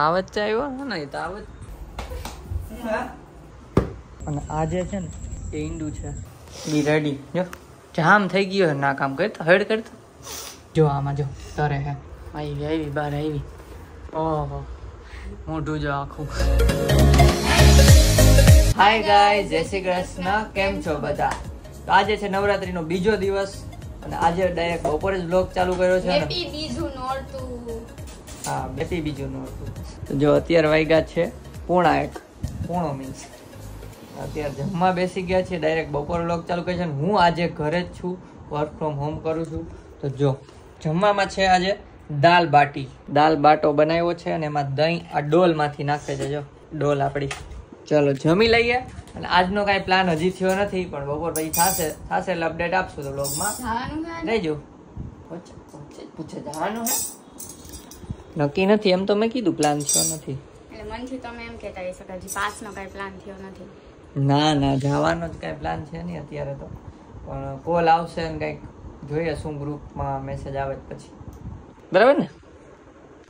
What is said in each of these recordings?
તાવત છે આવ્યો? ને તાવત. અને આ જે છે ને એ ઈંડું છે. બી રેડી જો જામ થઈ ગયો ના કામ કરતા હેડ કરતા. જો આમાં જો તરે હે આવી આવી બહાર આવી. ઓહો મોઢું જો આખું. હાય ગાય જય શ્રી કૃષ્ણ. કેમ છો બધા? તો આજે છે નવરાત્રીનો બીજો દિવસ અને આજે ડાયરેક્ટ બપોરે જ બ્લોગ ચાલુ કર્યો છે ને બીજું નોરતું. હા બેટી બીજું નું હતું. જો અત્યારે વાગ્યા છે પોણા એક. પોણો મીન્સ અત્યારે જમવા બેસી ગયા છે ડાયરેક્ટ બપોર લોક ચાલુ કરે છે હું આજે ઘરે જ છું વર્ક ફ્રોમ હોમ કરું છું. તો જો જમવામાં છે આજે દાલ બાટી. દાલ બાટો બનાવ્યો છે અને એમાં દહીં આ ડોલમાંથી નાખે છે જો ડોલ આપણી ચલો જમી લઈએ. અને આજનો કાંઈ પ્લાન હજી થયો નથી પણ બપોર પછી થશે થશે એટલે અપડેટ આપશું તો બ્લોગમાં? રહેજો પૂછે પૂછે- પૂછે જવાનું હે? નક્કી નથી એમ તો મેં કીધું પ્લાન થયો નથી. એટલે મનથી તમે એમ કહેતા હજી પાસનો કાંઈ પ્લાન થયો નથી. ના ના જવાનો જ કાંઈ પ્લાન છે નહીં અત્યારે તો. પણ કોલ આવશે ને કંઈક જોઈએ શું ગ્રુપમાં મેસેજ આવે પછી. બરાબર ને?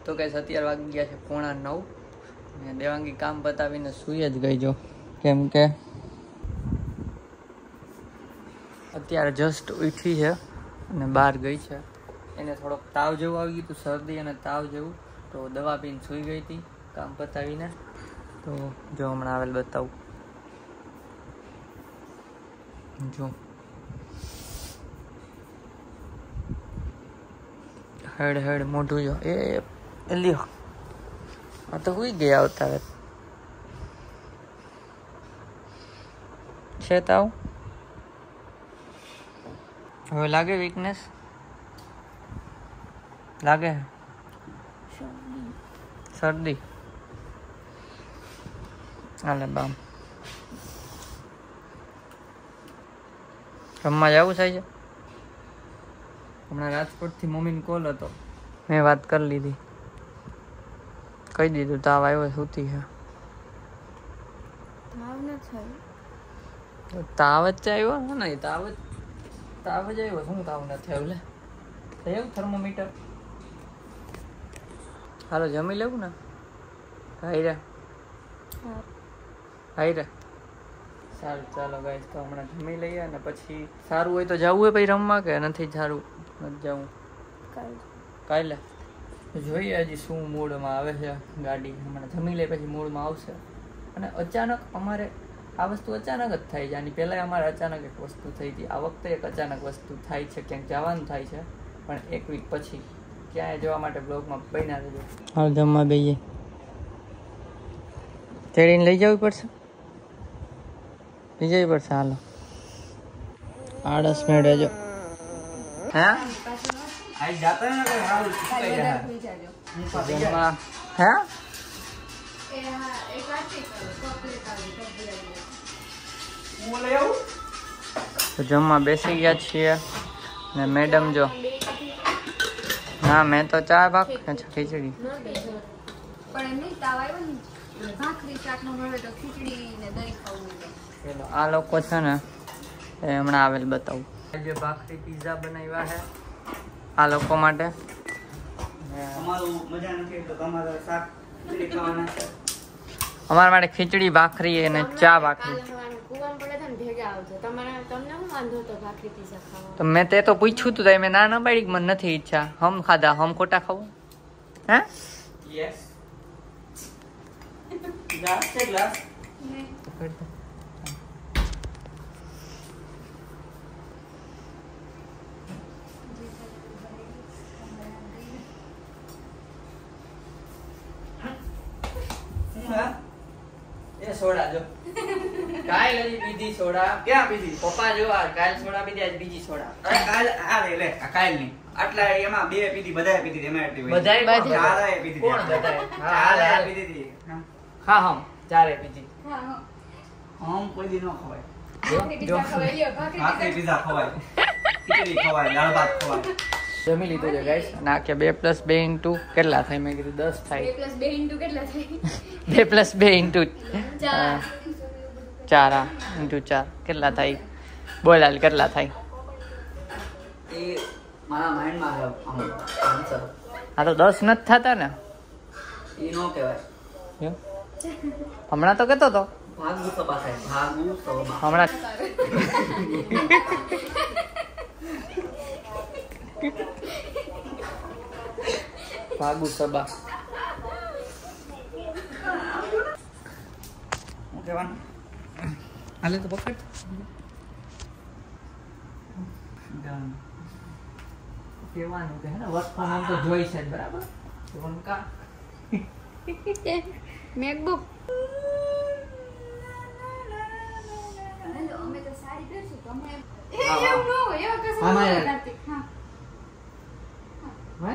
તો કઈ અત્યારે વાગી ગયા છે પોણા નવ. ને દેવાંગી કામ પતાવીને સુઈ જ ગઈ જો. કેમ કે અત્યારે જસ્ટ ઉઠી છે અને બહાર ગઈ છે. એને થોડોક તાવ જેવું આવી ગયું હતું, શરદી અને તાવ જેવું. તો દવા પીને સૂઈ ગઈ હતી, કામ પતાવીને. તો જો હમણાં આવેલ બતાવું. જો. હેડ હેડ મોઢું જો. એ લ્યો. આ તો હુઈ ગયા આવતા હવે છે તાવ? હવે લાગે વીકનેસ લાગે? શરદી. હાલે બામ. રમવા જવું થાય છે હમણાં રાજકોટથી મમ્મીને કોલ હતો. મેં વાત કરી લીધી. કહી દીધું તાવ આવ્યો સુતી છે. તાવ જ આવ્યો ને તાવ જ તાવ જ આવ્યો. શું તાવ નથી આવ્યો લે. થયું થર્મોમીટર હાલો જમી લેવું ને? હાઈ રે ભાઈ રે સારું ચાલો ગાઈસ તો હમણાં જમી લઈએ અને પછી સારું હોય તો જવું હોય પછી રમવા કે નથી સારું નથી જવું? કાલે જોઈએ હજી શું મૂડમાં આવે છે ગાડી. હમણાં જમી લે પછી મૂડમાં આવશે. અને અચાનક અમારે આ વસ્તુ અચાનક જ થાય છે. આની પહેલાં અમારે અચાનક એક વસ્તુ થઈ હતી. આ વખતે એક અચાનક વસ્તુ થાય છે ક્યાંક જવાનું થાય છે પણ એક વીક પછી ક્યાંય જવા માટે બ્લોગમાં બન્યા રહેજો. હાલ જમવા બેઈએ તેડીને લઈ જવી પડશે? લઈ જવી પડશે હાલો. આડસ મેળે જો. હે? આઈ જાતા ને કે હાલ જમવા. હે? તો જમવા બેસી ગયા છીએ. ને મેડમ જો હા મેં તો ચા ભાગ અચ્છા ખીચડી આ લોકો છે ને એ હમણાં આવેલ બતાવું. જે ભાખરી પીઝા બનાવ્યા છે આ લોકો માટે. ને અમારું મજા નથી તો તમારે શાક ખીચડી ખાવાના. છે અમારા માટે ખીચડી ભાખરી અને ચા ભાખરી. ભેગા આવજો. તમારે તમને વાંધો ભાખરી પીઝા ખાવા તો મેં તે તો પૂછ્યું તું તમે મેં ના ના પાડી મને નથી ઈચ્છા. હમ ખાધા હમ ખોટા ખાવું? હે? યસ ગ્લાસ છે ગ્લાસ સોડા જો. કાલ હજી બીજી સોડા. ક્યાં બીજી? પપ્પા જો આ કાલ સોડા પીધી આજ બીજી સોડા. અરે કાલ આ લે કાલની આટલા એમાં બે પીધી બધાએ પીધી એમાં એટલી હોય. બધાએ કોણ? ચારેય પીધી કોણ બધાએ? હા, હાલ. પીધી હતી. હા. હા હમ ચારે પીધી. આમ કોઈ દી ન ખવાય. જો, ખવાય ભાખરી પીધા. ખવાય. ખીચડી ખવાય દાળ ભાત ખવાય. જમી લીધું છે ગાઈસ અને આ કે બે પ્લસ બે ઇન્ટુ કેટલા થાય? મેં કીધું દસ બે થાય પ્લસ બે ઇન્ટુ કેટલા થાય? બે પ્લસ બે ઇન્ટુ ચાર. ચાર હા. ઇન્ટુ ચાર. કેટલા થાય? બોલ હાલ કેટલા થાય? આ તો દસ નથી થતા ને? હમણાં તો કહેતો તો. હમણાં. ભાગુ સબા શું કહેવાનું? હાલે તો પકડ કહેવાનું કે હે ને વર્ક ફ્રોમ હોમ તો જોઈ છે બરાબર? રોનકા મેકબુક હેલો અમે તો સાડી પહેરશું તમે હા, એ હા. હોય એવા કશું. હા. હે?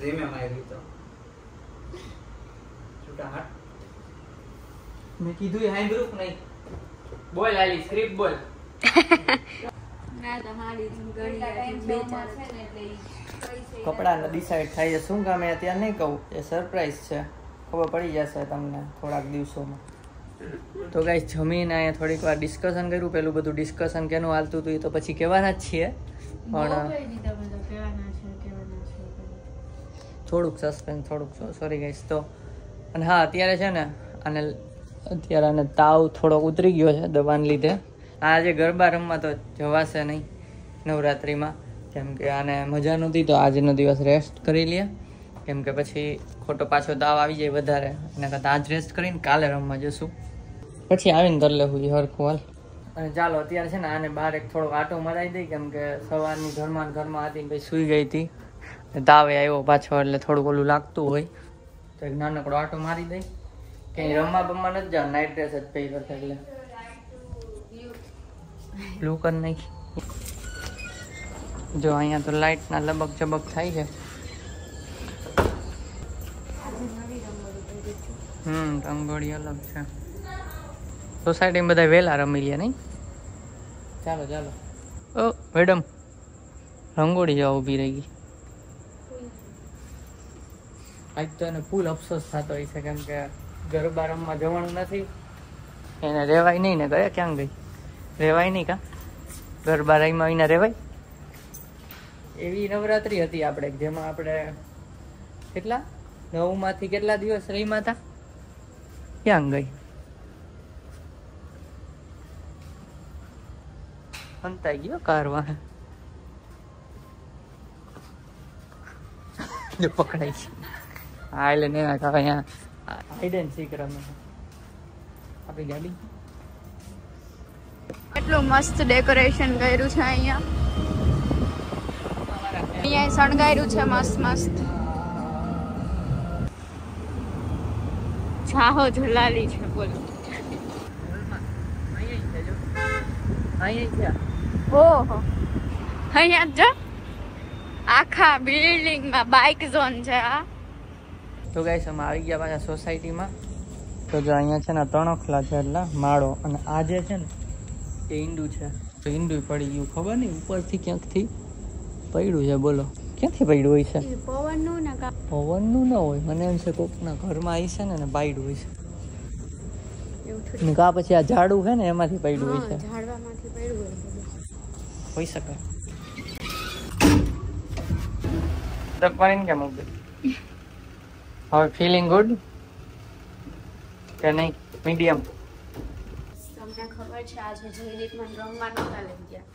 ધીમે મારી તો છૂટા હાથ. મેં કીધું એ હાંભળ્યું નહીં? બોલ આલી સ્ક્રિપ્ટ બોલ. કપડાને ડિસાઈડ થાય છે. શું કામ એ અત્યારે નહીં કહું? એ સરપ્રાઈઝ છે. ખબર પડી જશે તમને થોડાક દિવસોમાં. તો ગાઈસ જમીને અહીંયા થોડીક વાર ડિસ્કશન કર્યું. પેલું બધું ડિસ્કશન કેનું હાલતું હતું એ તો પછી કહેવાના જ છીએ. પણ થોડુંક સસ્પેન્સ થોડુંક સોરી ગાઈસ તો અને હા અત્યારે છે ને અને અત્યારે આને તાવ થોડોક ઉતરી ગયો છે દવાને લીધે. આજે ગરબા રમવા તો જવાશે નહીં નવરાત્રિમાં. કેમ કે આને મજા નહોતી તો આજનો દિવસ રેસ્ટ કરી લે. કેમ કે પછી ખોટો પાછો તાવ આવી જાય વધારે. એના કરતાં આજ રેસ્ટ કરીને કાલે રમવા જશું. પછી આવીને કરી લેવું હરખું હાલ. અને ચાલો, અત્યારે છે ને આને બહાર એક થોડોક આટો મરાઈ દઈ. કેમ કે સવારની ઘરમાં ઘરમાં હતી પછી સૂઈ ગઈ હતી. તાવે આવ્યો પાછો એટલે થોડુંક ઓલું લાગતું હોય. તો એક નાનકડો આટો મારી દઈ. રમવા બમવા નથી જવાનું નાઇટ ડ્રેસ જ પહેર્યો કરતા એટલે. બ્લુ કર નાખી. જો અહીંયા તો લાઇટના લબક ચબક થાય છે. હમ, રંગોળી અલગ છે. સોસાયટીમાં બધા વહેલા રમી લે નહીં? ચાલો ચાલો. ઓ મેડમ રંગોળી જવા ઊભી રહી ગઈ. આજ તો એને ફૂલ અફસોસ થતો હોય છે, કેમ કે ગરબા રમવા જવાનું નથી. એને રેવાય નહીં ને ગયા ક્યાં ગઈ? રેવાય નહીં કા? ગરબા રહીમાં આવીને રેવાય? એવી નવરાત્રી હતી આપણે જેમાં આપણે કેટલા? નવમાંથી કેટલા દિવસ રહીમાં હતા? ક્યાં ગઈ? અંતાઈ ગયો કારવા પકડાઈ છે હા એટલે ને અહીંયા હાઈડ સીક રમે આપણી ગાડી? કેટલું મસ્ત ડેકોરેશન કર્યું છે અહીંયા. અહીંયા શણગાર્યું છે મસ્ત મસ્ત. છાહો જલાલી છે, બોલો. ઓહો. અહીંયા જો આખા બિલ્ડિંગમાં બાઇક ઝોન છે આ. તો ગાઈસ અમે આવી ગયા પાછા સોસાયટીમાં તો જો અહીંયા છે ને તણખલા છે એટલે માળો અને આ જે છે ને એ ઈંડુ છે. તો ઈંડુ પડી ગયું ખબર નહીં ઉપરથી ક્યાંકથી પડ્યું છે બોલો. ક્યાંથી પડ્યું હોય છે? પવનનું ના પવનનું ન હોય મને એમ છે કોકના ઘરમાં આવી છે ને પાડ્યું હોય છે. ને કા પછી આ ઝાડું છે ને એમાંથી પડ્યું હોય છે. ઝાડવામાંથી પડ્યું હોય હોઈ શકે. કેમ ઊભી હવે ફિલિંગ ગુડ કે નહીં? મીડિયમ તમને ખબર છે આજે જયદીપ મને રમવા નહોતા લઈ ગયા.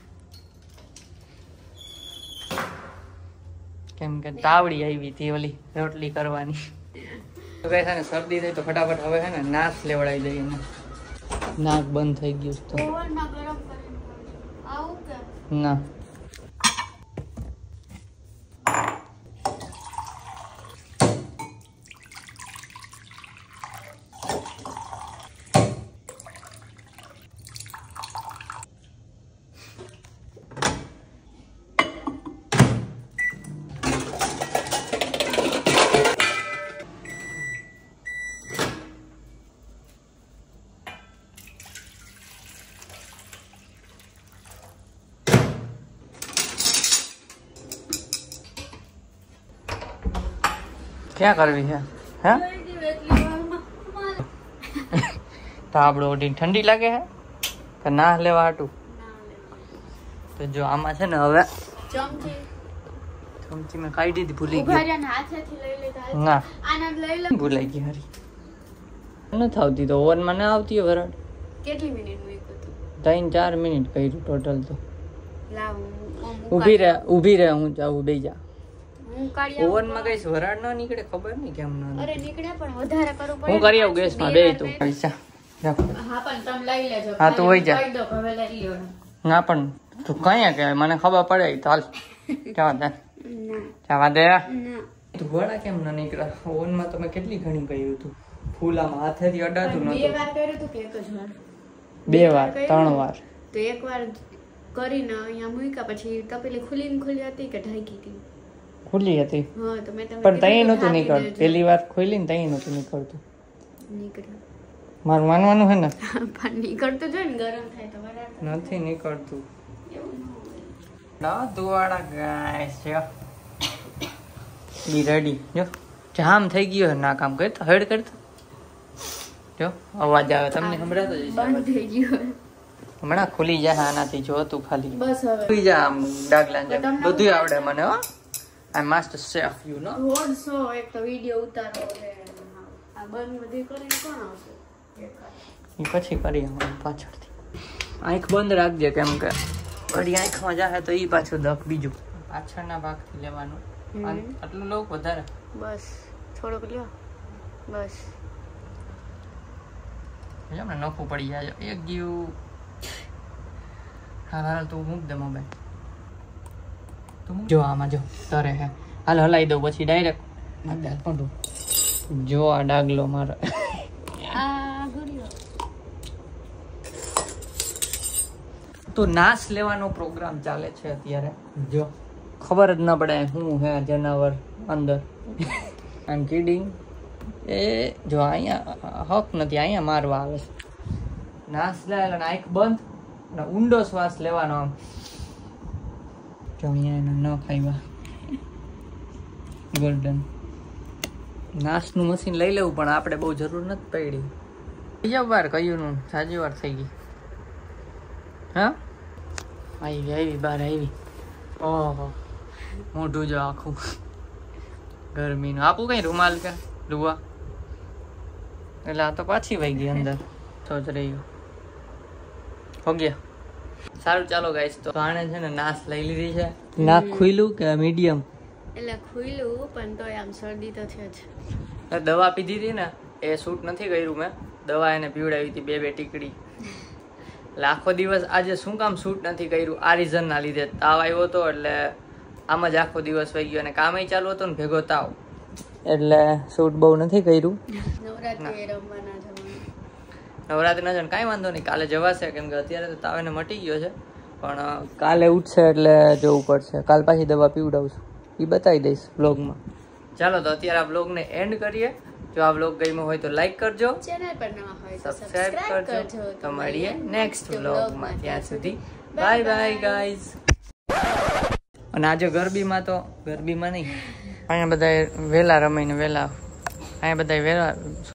કેમ કે તાવડી આવી હતી ઓલી રોટલી કરવાની. તો કઈ છે ને શરદી થઈ તો ફટાફટ હવે છે ને નાશ લેવડાવી દઈએ એને નાક બંધ થઈ ગયું છે તો. ઓવનમાં ગરમ કરીને આવું કે? ના. ક્યાં કરવી છે? હે? તાબડો ઓઢીને ઠંડી લાગે છે કે ના લેવા હાટું? તો જો આમાં છે ને હવે ચમચી મેં કાઢી દીધી ભૂલી રહ્યા ને. ભૂલાઈ ગઈ હારી. નથી આવતી તો ઓવનમાં ના આવતી વરાળ. કેટલી મિનિટ ત્રણ ચાર મિનિટ કર્યું ટોટલ તો. હું- હું ઊભી રહે ઊભી રહે હું જાઉં બે જા હું ઓવનમાં કઈ વરાળ ન નીકળે ખબર નહીં કેમ ન અરે નીકળ્યા પણ વધારે કરવું પડે. હું કરી આવું ગેસમાં બે તું. પૈસા જા. હા પણ તમે લઈ લેજો. હા, તું વઈ જા. કહી દો કે હવે લઈ લ્યો. ના પણ તું કયા કે મને ખબર પડે તો હાલ જવા દે. જવા દે. ના. તું વડા કેમ ન નીકળ્યા ઓવનમાં તમે કેટલી ઘણી કર્યું હતું? ફૂલામાં હાથેથી અડાતું બે નતું. વાર કર્યું હતું કે એક જ વાર? બે વાર ત્રણ વાર. તો એક વાર કરીને અહીંયા મૂક્યા પછી તપેલી ખુલી ને ખુલી હતી કે ઢાંકી હતી? ખુલ્લી હતી. પણ તઈ નહોતું નતું નીકળતું પહેલી પેલી વાર ખોલી ને તઈ નહોતું નીકળતું. મારું માનવાનું હે ને? નીકળતું જોઈએ ને ગરમ થાય તો નથી નીકળતું. ગાઈસ જો બી રેડી. જો જામ થઈ ગયો ના કામ કરતો હેડ કરતો જો અવાજ આવે. તમને સંભળાતો જ બંધ થઈ ગયો હમણાં ખુલી જાય આનાથી જો તું ખાલી. બસ હવે. ખુલી જા આમ ડાગલા બધું આવડે મને હો. I master chef you know road show એક તો વીડિયો ઉતારો છે આ બંધ બધી કરીને કોણ આવશે? પછી કરીએ અમે પાછળથી. આંખ બંધ રાખજે કેમ કે. વળી આંખમાં જાહે તો એ પાછું દખ બીજું. પાછળના ભાગથી લેવાનું. આટલું લઉં વધારે? બસ થોડુંક લ્યો. બસ. ને નખું પડી જાય. એક જીવ હા હાલ તું મૂક દે મોબાઈલ. જો આમાં જો તારે હે. હાલ હલાઈ દઉં પછી ડાયરેક્ટ જો આ ડાગલો મારો. તો નાશ લેવાનો પ્રોગ્રામ ચાલે છે અત્યારે. જો. ખબર જ ન પડે શું હે જનાવર અંદર. આમ કિડિંગ એ જો અહીંયા હક નથી અહીંયા મારવા આવે નાશ લે આંખ બંધ. અને ઊંડો શ્વાસ લેવાનો આમ. જો અહીંયા એને ન ખાઈવા. ગોલ્ડન નાશનું મશીન લઈ લેવું, પણ આપણે બહુ જરૂર નથી પડી. બીજા વાર કહ્યું સાજી વાર થઈ ગઈ. હા? આવી આવી, બહાર આવી. ઓહો. મોઢું જો આખું. ગરમીનું. આપું કઈ રૂમાલ કે રૂવા એટલે આ તો પાછી વહી ગઈ અંદર. તો જ રહ્યું. હો ગયા સારું ચાલો ગાઈસ તો આણે છે ને નાશ લઈ લીધી છે. નાક ખુલ્યું કે મીડિયમ? એટલે ખુલ્યું પણ તો આમ શરદી તો છે જ. દવા પીધી હતી ને એ શૂટ નથી કર્યું મેં. દવા એને પીવડાવી હતી બે બે ટીકડી. એટલે આખો દિવસ આજે શું કામ શૂટ નથી કર્યું? આ રીઝનના લીધે તાવ આવ્યો હતો એટલે આમ જ આખો દિવસ વહી ગયો. અને કામે ચાલુ હતો ને ભેગો તાવ. એટલે શૂટ બહુ નથી કર્યું? નવરાત્રી રમવાના નવરાત્રિના છે કાંઈ વાંધો નહીં. કાલે જવાશે કેમ કે અત્યારે તો તાવ એને મટી ગયો છે. પણ કાલે ઉઠશે એટલે જવું પડશે. કાલ પાછી દવા પીવડાવશું એ બતાવી દઈશ બ્લોગમાં ચાલો તો અત્યારે આ બ્લોગને એન્ડ કરીએ. જો આ બ્લોગ ગમ્યો હોય તો લાઈક કરજો. ચેનલ પર નવા હોય તો સબસ્ક્રાઇબ સબસ્ક્રાઇબ કરજો. તો મળીએ નેક્સ્ટ વ્લોગમાં ત્યાં સુધી બાય બાય ગાઈઝ અને આજે ગરબીમાં તો ગરબીમાં નહીં. અહીંયા બધા વહેલા રમીને વહેલા અહીંયા બધા વેલા